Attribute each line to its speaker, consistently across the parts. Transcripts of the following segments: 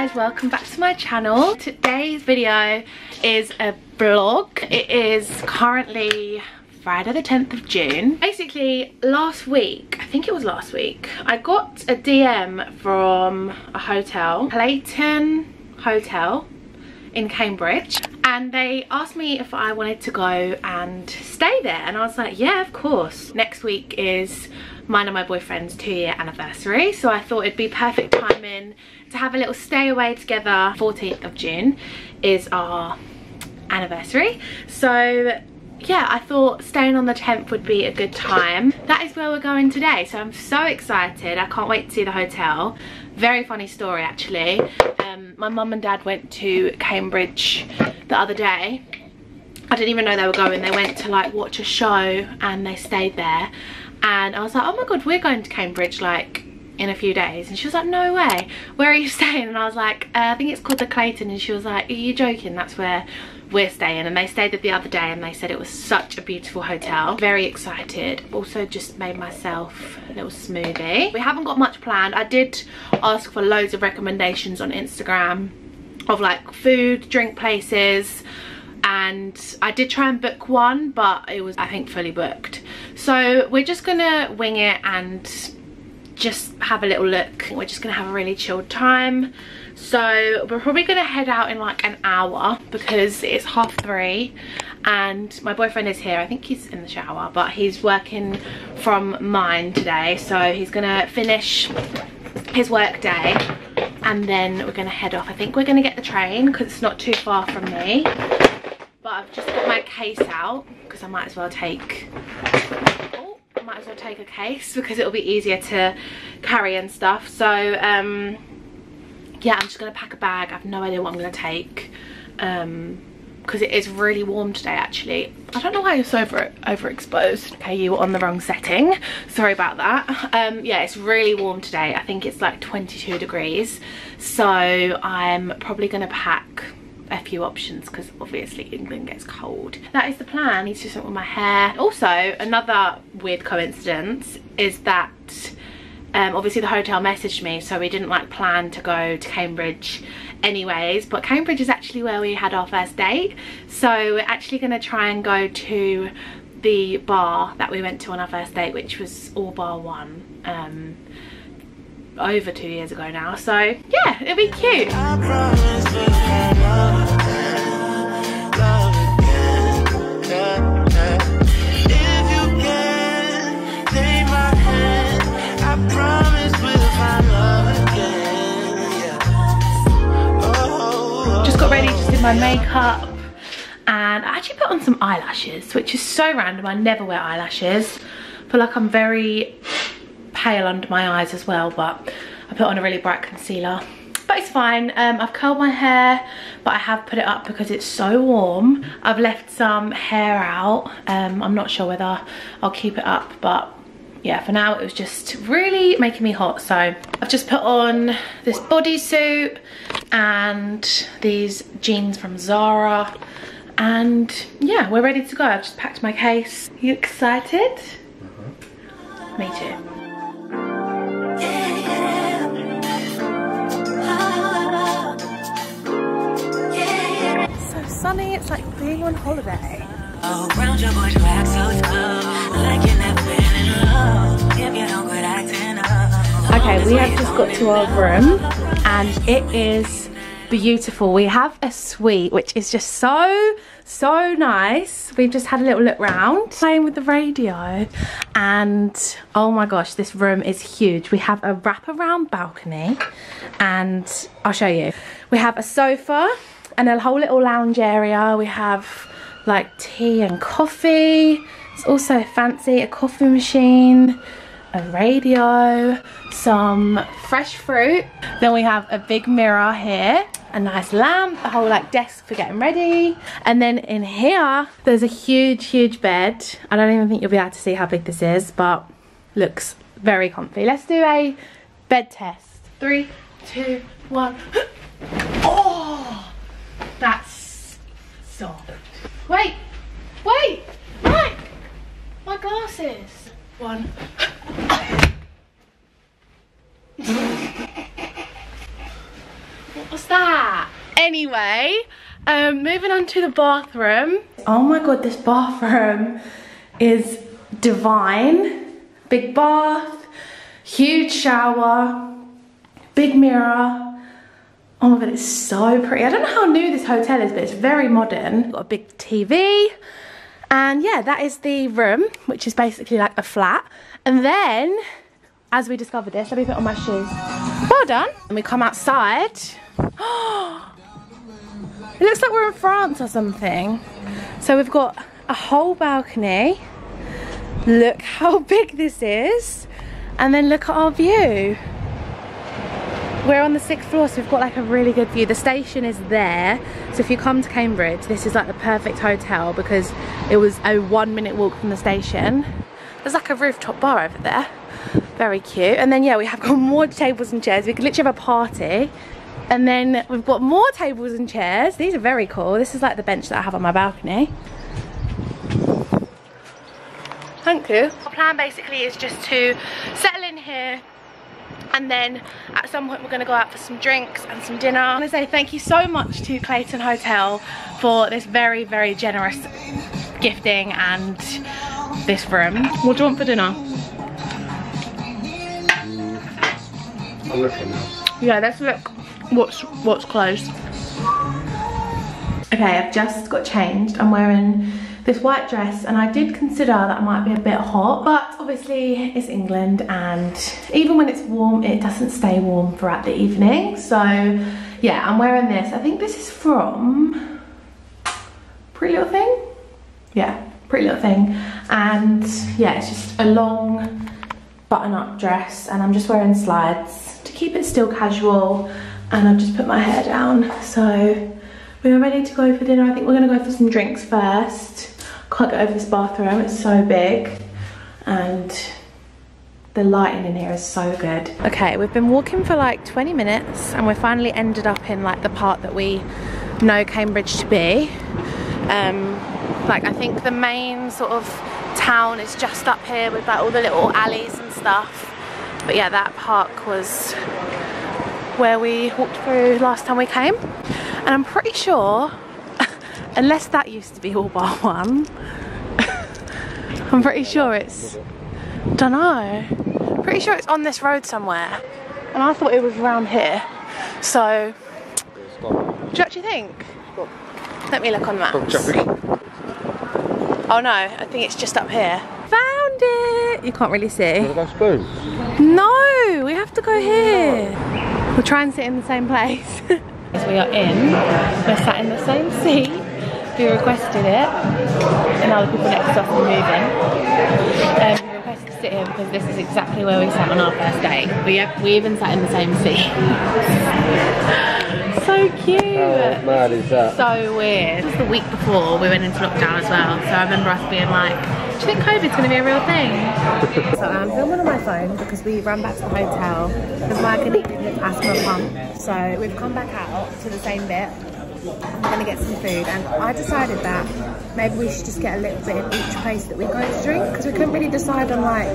Speaker 1: guys welcome back to my channel. Today's video is a vlog it is currently Friday the 10th of June. Basically, last week, I think it was last week, I got a DM from a hotel, Clayton Hotel in Cambridge and they asked me if I wanted to go and stay there. And I was like yeah of course. Next week is mine and my boyfriend's two year anniversary so I thought it'd be perfect timing to have a little stay away together. 14th of June is our anniversary. So yeah I thought staying on the 10th would be a good time. That is where we're going today so I'm so excited. I can't wait to see the hotel. Very funny story actually. Um, my mum and dad went to Cambridge the other day I didn't even know they were going. They went to like watch a show and they stayed there. And I was like oh my god we're going to Cambridge like in a few days. And she was like no way. Where are you staying? And I was like uh, I think it's called the Clayton. And she was like are you joking? That's where we're staying. And they stayed there the other day and they said it was such a beautiful hotel. Very excited. Also just made myself a little smoothie. We haven't got much planned. I did ask for loads of recommendations on Instagram of like food drink places and I did try and book one but it was I think fully booked. So we're just gonna wing it and just have a little look. We're just gonna have a really chilled time. So we're probably gonna head out in like an hour because it's half three and my boyfriend is here. I think he's in the shower but he's working from mine today. So he's gonna finish his work day and then we're gonna head off. I think we're gonna get the train because it's not too far from me i've just got my case out because i might as well take oh, I might as well take a case because it'll be easier to carry and stuff. So um yeah i'm just gonna pack a bag. I have no idea what i'm gonna take um because it is really warm today actually. I don't know why it's over overexposed okay? You were on the wrong setting. Sorry about that. Um yeah it's really warm today. I think it's like 22 degrees. So i'm probably gonna pack a few options because obviously England gets cold. That is the plan. He's just with my hair. Also, another weird coincidence is that um, obviously the hotel messaged me so we didn't like plan to go to Cambridge anyways but Cambridge is actually where we had our first date so we're actually going to try and go to the bar that we went to on our first date which was All Bar One um, over two years ago now so yeah it'll be cute. Just got ready, just did my makeup and I actually put on some eyelashes which is so random I never wear eyelashes. I feel like I'm very pale under my eyes as well but I put on a really bright concealer. But it's fine. Um, I've curled my hair but I have put it up because it's so warm. I've left some hair out. Um, I'm not sure whether I'll keep it up but yeah for now it was just really making me hot. So I've just put on this bodysuit and these jeans from Zara. And yeah we're ready to go. I've just packed my case. You excited? Mm -hmm. me too sunny it's like being on holiday oh, Okay, we have just got to our room and it is beautiful. We have a suite which is just so, so nice. We've just had a little look round, playing with the radio and oh my gosh, this room is huge. We have a wraparound balcony and I'll show you. We have a sofa and a whole little lounge area. We have like tea and coffee. It's also fancy, a coffee machine, a radio, some fresh fruit. Then we have a big mirror here, a nice lamp, a whole like desk for getting ready. And then in here, there's a huge, huge bed. I don't even think you'll be able to see how big this is, but looks very comfy. Let's do a bed test. Three, two, one. Oh, that's soft. Wait, wait, Mike, my glasses. One. what was that? Anyway, um, moving on to the bathroom. Oh my god, this bathroom is divine. Big bath, huge shower, big mirror. Oh my god, it's so pretty. I don't know how new this hotel is, but it's very modern. Got a big TV. And yeah, that is the room, which is basically like a flat. And then, as we discovered this, let me put on my shoes. Well done. And we come outside. It looks like we're in France or something. So we've got a whole balcony. Look how big this is. And then look at our view. We're on the sixth floor, so we've got like a really good view. The station is there. So if you come to Cambridge, this is like the perfect hotel because it was a one minute walk from the station. There's like a rooftop bar over there. Very cute. And then yeah, we have got more tables and chairs. We could literally have a party. And then we've got more tables and chairs. These are very cool. This is like the bench that I have on my balcony. Thank you. Our plan basically is just to settle in here and then at some point we're going to go out for some drinks and some dinner. I want to say thank you so much to Clayton Hotel for this very, very generous gifting and this room. What do you want for dinner?
Speaker 2: I'm looking now.
Speaker 1: Yeah, let's look what's what's closed. Okay, I've just got changed. I'm wearing this white dress and I did consider that I might be a bit hot but obviously it's England and even when it's warm it doesn't stay warm throughout the evening. So yeah I'm wearing this. I think this is from Pretty Little Thing? Yeah Pretty Little Thing. And yeah it's just a long button-up dress and I'm just wearing slides to keep it still casual and I've just put my hair down. So we are ready to go for dinner. I think we're gonna go for some drinks first. Can't get over this bathroom, it's so big. And the lighting in here is so good. Okay, we've been walking for like 20 minutes and we finally ended up in like the part that we know Cambridge to be. Um, like I think the main sort of town is just up here with like all the little alleys and stuff. But yeah, that park was where we walked through last time we came. And I'm pretty sure, unless that used to be all bar one, I'm pretty sure it's, don't know, pretty sure it's on this road somewhere. And I thought it was around here. So, do you actually think? Let me look on maps. Oh no, I think it's just up here. Found it! You can't really see. No, we have to go here. We'll try and sit in the same place. As we are in, we're sat in the same seat. We requested it, and now the people next to us are moving. Um, we requested to sit here because this is exactly where we sat on our first day. We, have, we even sat in the same seat. so cute.
Speaker 2: How mad is that?
Speaker 1: So weird. This was the week before we went into lockdown as well, so I remember us being like, do you think COVID's going to be a real thing? so I'm filming on my phone because we ran back to the hotel because my colleague did asthma pump. So we've come back out to the same bit. I'm gonna get some food and I decided that maybe we should just get a little bit in each place that we go to drink because we couldn't really decide on like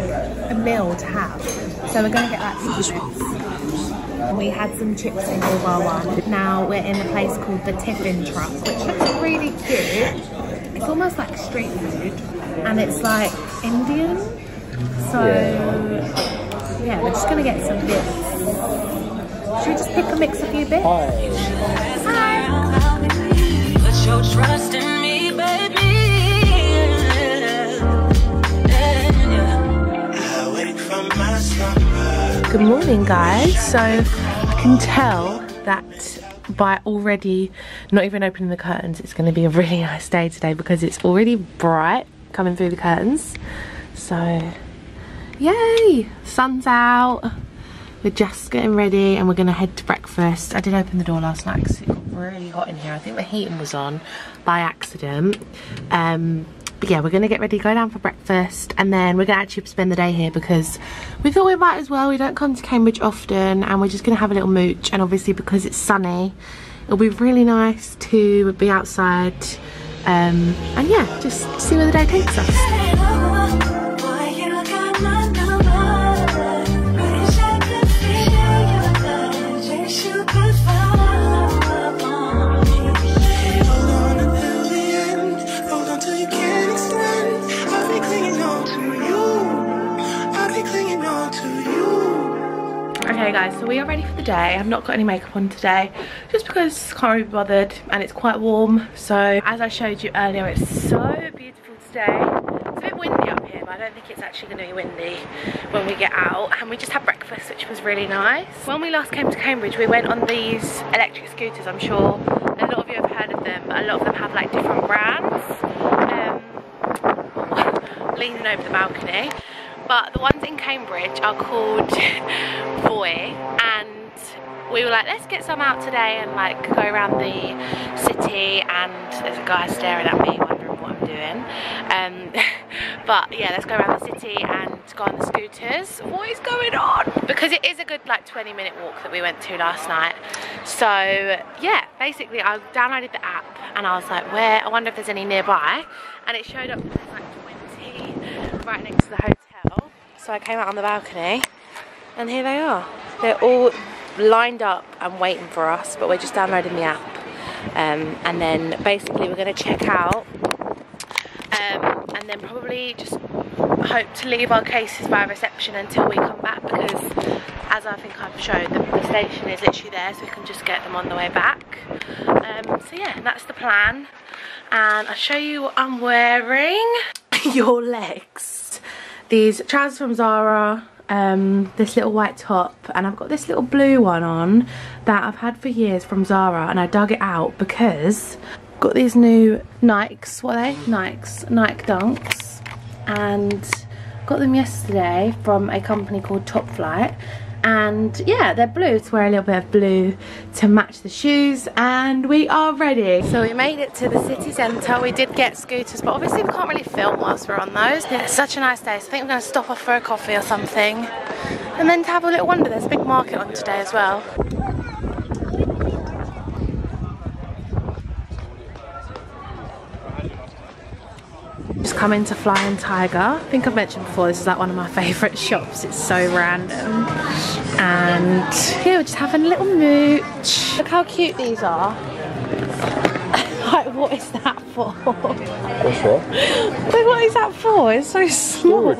Speaker 1: a meal to have. So we're gonna get like some chips. And we had some chips in All Bar One. Now we're in a place called the Tiffin Truck, which looks really cute. It's almost like street food and it's like Indian. So yeah, we're just gonna get some bits. Should we just pick and mix a few bits? Hi.
Speaker 3: Put your trust in me, baby. I wake from my slumber.
Speaker 1: Good morning guys. So I can tell that by already not even opening the curtains it's going to be a really nice day today because it's already bright coming through the curtains. So yay! Sun's out. We're just getting ready and we're gonna head to breakfast. I did open the door last night because it got really hot in here. I think the heating was on by accident. Um, but yeah, we're gonna get ready, go down for breakfast, and then we're gonna actually spend the day here because we thought we might as well. We don't come to Cambridge often, and we're just gonna have a little mooch. And obviously, because it's sunny, it'll be really nice to be outside. Um, and yeah, just see where the day takes us. Guys, so we are ready for the day. I've not got any makeup on today just because I can't really be bothered and it's quite warm. So as I showed you earlier, it's so beautiful today. It's a bit windy up here, but I don't think it's actually going to be windy when we get out. And we just had breakfast, which was really nice. When we last came to Cambridge, we went on these electric scooters. I'm sure a lot of you have heard of them, but a lot of them have like different brands. Um, leaning over the balcony but the ones in Cambridge are called Voi and we were like let's get some out today and like go around the city and there's a guy staring at me wondering what I'm doing. Um, but yeah let's go around the city and go on the scooters. What is going on? Because it is a good like 20 minute walk that we went to last night. So yeah basically I downloaded the app and I was like where I wonder if there's any nearby. And it showed up like 20 right next to the hotel so I came out on the balcony and here they are. They're all lined up and waiting for us, but we're just downloading the app. Um, and then basically we're going to check out um, and then probably just hope to leave our cases by reception until we come back because as I think I've showed, the, the station is literally there so we can just get them on the way back. Um, so yeah, that's the plan. And I'll show you what I'm wearing. Your legs these trousers from Zara, um, this little white top, and I've got this little blue one on that I've had for years from Zara, and I dug it out because I've got these new Nikes, what are they? Nikes, Nike Dunks, and got them yesterday from a company called Top Flight and yeah they're blue. So wear a little bit of blue to match the shoes. And we are ready. So we made it to the city centre. We did get scooters but obviously we can't really film whilst we're on those. Yeah it's such a nice day. So I think we're going to stop off for a coffee or something. And then to have a little wander there's a big market on today as well just come into Flying Tiger. I think I've mentioned before, this is like one of my favourite shops. It's so random. And yeah, we're just having a little mooch. Look how cute these are. like, what is that for?
Speaker 2: What's what?
Speaker 1: Wait, what is that for? It's so small.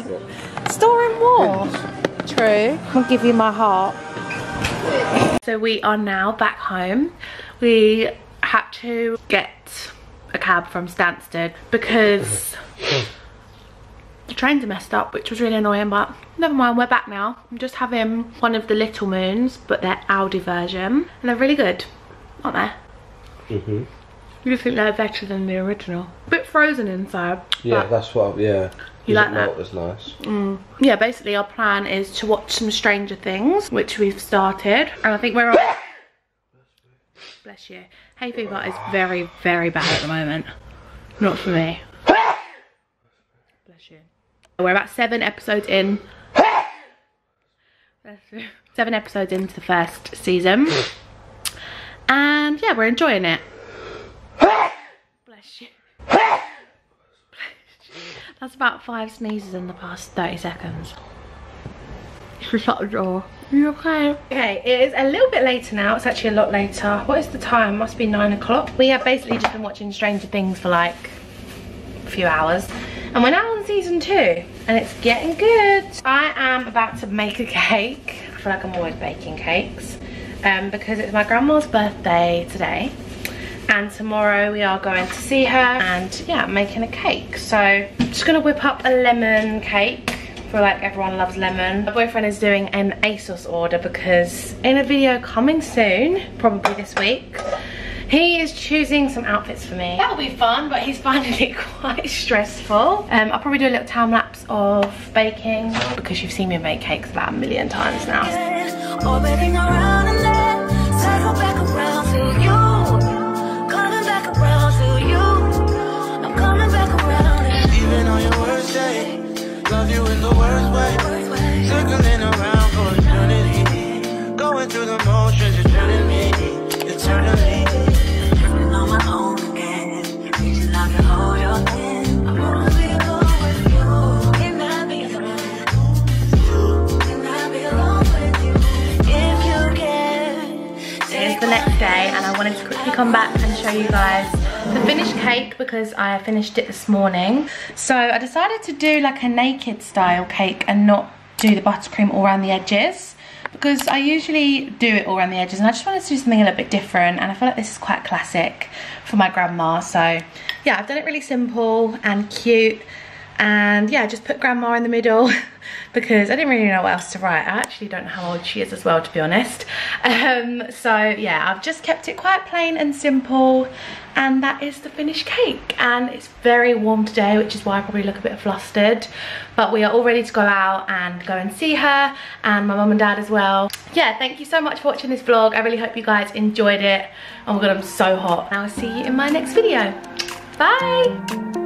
Speaker 1: Storing what? True. I'll give you my heart. So we are now back home. We had to get a cab from Stansted because the trains are messed up which was really annoying but never mind we're back now i'm just having one of the little moons but they're Aldi version and they're really good aren't they
Speaker 2: Mm-hmm.
Speaker 1: you think they're better than the original bit frozen inside
Speaker 2: Yeah, that's what. Yeah.
Speaker 1: You like that?
Speaker 2: was nice.
Speaker 1: Mm. yeah basically our plan is to watch some Stranger Things which we've started and i think we're on bless you hay fever is very very bad at the moment not for me bless you we're about seven episodes in Bless you. seven episodes into the first season and yeah we're enjoying it bless you that's about five sneezes in the past 30 seconds. Shut the door. You okay? Okay, it is a little bit later now. It's actually a lot later. What is the time? Must be nine o'clock. We have basically just been watching Stranger Things for like a few hours. And we're now on season two. And it's getting good. I am about to make a cake. I feel like I'm always baking cakes. Um, because it's my grandma's birthday today and tomorrow we are going to see her and yeah making a cake so I'm just gonna whip up a lemon cake I feel like everyone loves lemon my boyfriend is doing an ASOS order because in a video coming soon probably this week he is choosing some outfits for me. That'll be fun, but he's finding it quite stressful. Um, I'll probably do a little time lapse of baking because you've seen me make cakes about a million times now.
Speaker 4: Circling around for eternity. Going through the motions, you're turning me eternally.
Speaker 3: Living on my own again. Reaching out to hold your hand. I wanna be alone with you. Can I be alone? Can I be alone with you? If you can.
Speaker 1: It is the next day and I wanted to quickly come back and show you guys the finished cake because I finished it this morning. So I decided to do like a naked style cake and not do the buttercream all around the edges because I usually do it all around the edges and I just wanted to do something a little bit different and I feel like this is quite classic for my grandma. So yeah, I've done it really simple and cute and yeah, just put grandma in the middle because I didn't really know what else to write. I actually don't know how old she is as well, to be honest. Um, so yeah, I've just kept it quite plain and simple and that is the finished cake. And it's very warm today which is why I probably look a bit flustered. But we are all ready to go out and go and see her and my mum and dad as well. Yeah thank you so much for watching this vlog. I really hope you guys enjoyed it. Oh my god I'm so hot. I'll see you in my next video. Bye